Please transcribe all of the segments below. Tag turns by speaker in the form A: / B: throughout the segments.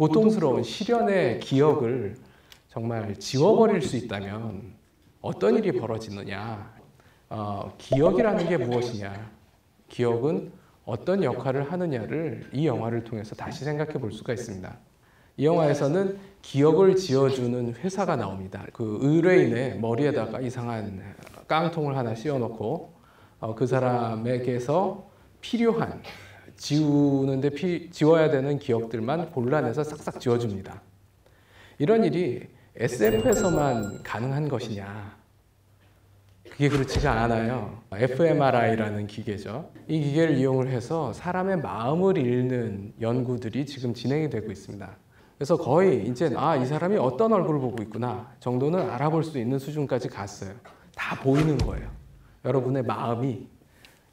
A: 고통스러운 시련의 기억을 정말 지워버릴 수 있다면 어떤 일이 벌어지느냐? 어, 기억이라는 게 무엇이냐? 기억은 어떤 역할을 하느냐를 이 영화를 통해서 다시 생각해 볼 수가 있습니다. 이 영화에서는 기억을 지어주는 회사가 나옵니다. 그 의뢰인의 머리에다가 이상한 깡통을 하나 씌워놓고 어, 그 사람에게서 필요한 지우는데 피, 지워야 되는 기억들만 골라내서 싹싹 지워줍니다. 이런 일이 SF에서만 가능한 것이냐? 그게 그렇지가 않아요. fMRI라는 기계죠. 이 기계를 이용을 해서 사람의 마음을 읽는 연구들이 지금 진행이 되고 있습니다. 그래서 거의 이제 아, 이 사람이 어떤 얼굴을 보고 있구나 정도는 알아볼 수 있는 수준까지 갔어요. 다 보이는 거예요. 여러분의 마음이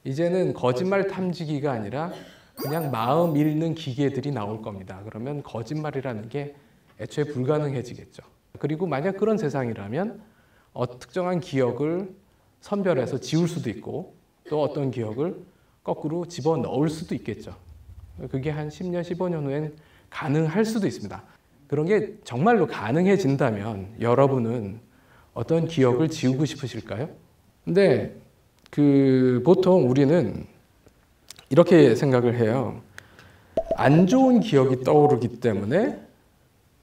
A: 이제는 거짓말 탐지기가 아니라 그냥 마음 읽는 기계들이 나올 겁니다. 그러면 거짓말이라는 게 애초에 불가능해지겠죠. 그리고 만약 그런 세상이라면 어, 특정한 기억을 선별해서 지울 수도 있고 또 어떤 기억을 거꾸로 집어 넣을 수도 있겠죠. 그게 한 10년, 15년 후엔 가능할 수도 있습니다. 그런 게 정말로 가능해진다면 여러분은 어떤 기억을 지우고 싶으실까요? 근데 그 보통 우리는 이렇게 생각을 해요. 안 좋은 기억이 떠오르기 때문에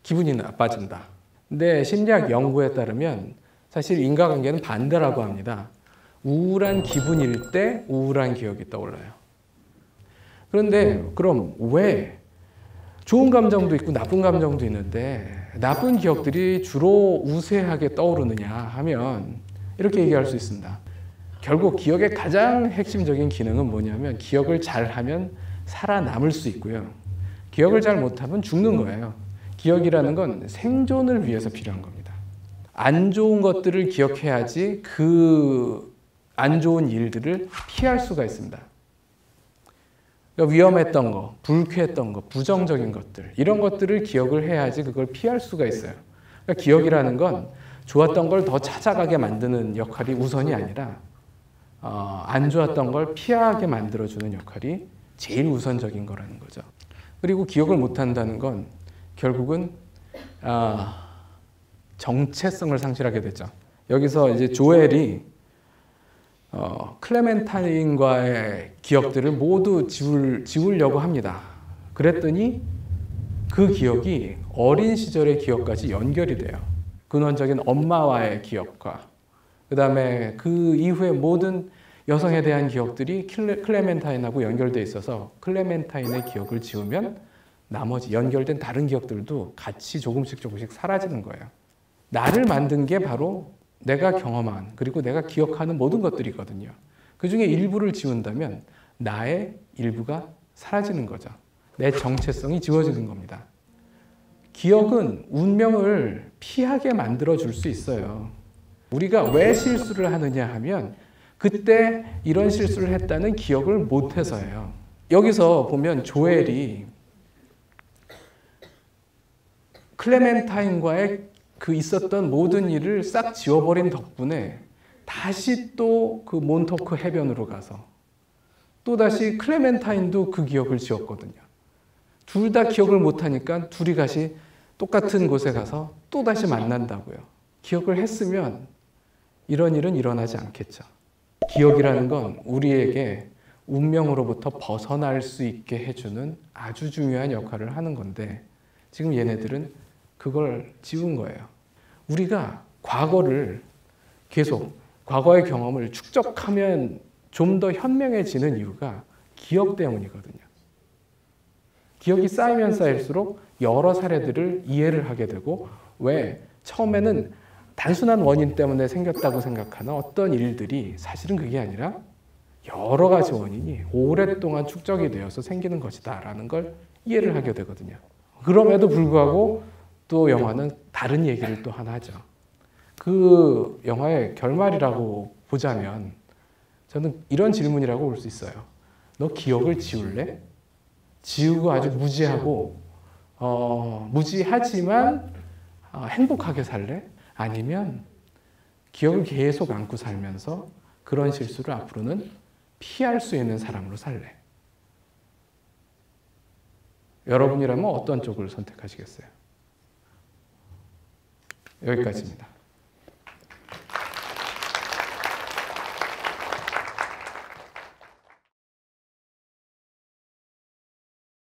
A: 기분이 나빠진다. 근데 심리학 연구에 따르면 사실 인과관계는 반대라고 합니다. 우울한 기분일 때 우울한 기억이 떠올라요. 그런데 그럼 왜 좋은 감정도 있고 나쁜 감정도 있는데 나쁜 기억들이 주로 우세하게 떠오르느냐 하면 이렇게 얘기할 수 있습니다. 결국 기억의 가장 핵심적인 기능은 뭐냐면 기억을 잘하면 살아남을 수 있고요. 기억을 잘 못하면 죽는 거예요. 기억이라는 건 생존을 위해서 필요한 겁니다. 안 좋은 것들을 기억해야지 그 안 좋은 일들을 피할 수가 있습니다. 그러니까 위험했던 거, 불쾌했던 거, 부정적인 것들 이런 것들을 기억을 해야지 그걸 피할 수가 있어요. 그러니까 기억이라는 건 좋았던 걸 더 찾아가게 만드는 역할이 우선이 아니라 어, 안 좋았던 걸 피하게 만들어주는 역할이 제일 우선적인 거라는 거죠. 그리고 기억을 못한다는 건 결국은 어, 정체성을 상실하게 되죠. 여기서 이제 조엘이 어, 클레멘타인과의 기억들을 모두 지울, 지우려고 합니다. 그랬더니 그 기억이 어린 시절의 기억까지 연결이 돼요. 근원적인 엄마와의 기억과 그 다음에 그 이후에 모든 여성에 대한 기억들이 클레멘타인하고 연결돼 있어서 클레멘타인의 기억을 지우면 나머지 연결된 다른 기억들도 같이 조금씩 조금씩 사라지는 거예요. 나를 만든 게 바로 내가 경험한 그리고 내가 기억하는 모든 것들이거든요. 그 중에 일부를 지운다면 나의 일부가 사라지는 거죠. 내 정체성이 지워지는 겁니다. 기억은 운명을 피하게 만들어 줄 수 있어요. 우리가 왜 실수를 하느냐 하면 그때 이런 실수를 했다는 기억을 못 해서예요. 여기서 보면 조엘이 클레멘타인과의 그 있었던 모든 일을 싹 지워버린 덕분에 다시 또 그 몬토크 해변으로 가서 또다시 클레멘타인도 그 기억을 지웠거든요. 둘 다 기억을 못하니까 둘이 같이 똑같은 곳에 가서 또다시 만난다고요. 기억을 했으면 이런 일은 일어나지 않겠죠. 기억이라는 건 우리에게 운명으로부터 벗어날 수 있게 해주는 아주 중요한 역할을 하는 건데 지금 얘네들은 그걸 지운 거예요. 우리가 과거를 계속 과거의 경험을 축적하면 좀 더 현명해지는 이유가 기억 때문이거든요. 기억이 쌓이면 쌓일수록 여러 사례들을 이해를 하게 되고 왜 처음에는 단순한 원인 때문에 생겼다고 생각하는 어떤 일들이 사실은 그게 아니라 여러 가지 원인이 오랫동안 축적이 되어서 생기는 것이다라는 걸 이해를 하게 되거든요. 그럼에도 불구하고 또 영화는 다른 얘기를 또 하나 하죠. 그 영화의 결말이라고 보자면 저는 이런 질문이라고 볼 수 있어요. 너 기억을 지울래? 지우고 아주 무지하고 어, 무지하지만 어, 행복하게 살래? 아니면 기억을 계속 안고 살면서 그런 실수를 앞으로는 피할 수 있는 사람으로 살래? 여러분이라면 어떤 쪽을 선택하시겠어요? 여기까지입니다.